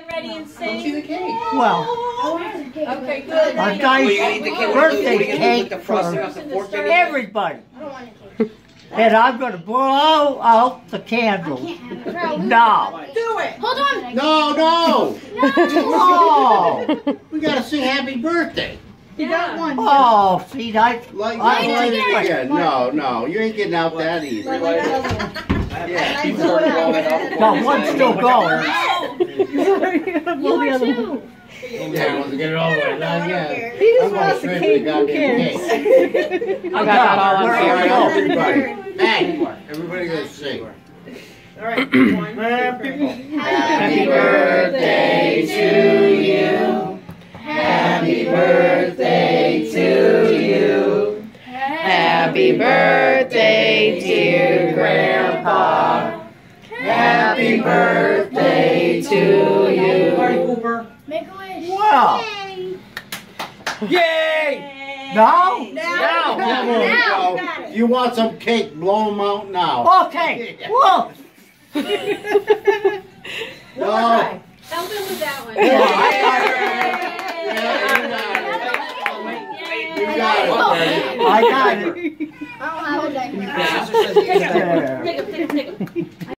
Get ready and Come see sing. the cake. Well, Okay, good. a Now nice Will you eat the cake? birthday Will you eat cake for off the fork? Jimmy? everybody. And I'm gonna blow out the candles. No. Do it. Hold on. No, no. Oh, We gotta sing happy birthday. You got one. oh, see, I, Like, I like like it again. No, no, you ain't getting out that easy. Yeah. Keep starting blowing it up. Got one still going. You are too. Yeah, wants to get it over with. Not yet. He just I'm wants the cake. Who cares? I got that all on All right, camera. everybody. Hey, everybody gonna sing. All right. One, Happy birthday to you. Happy birthday to you. Happy birthday, dear Grandpa. Happy birthday to you. Party Cooper. Make a wish. Well, Yay! no? Now. There you Now. go. You want some cake, blow them out now. Okay, look. No. Help him with that one. You got it. Oh, I got it. I don't have a diaper. Your sister says he is There. Take him, take him, take him.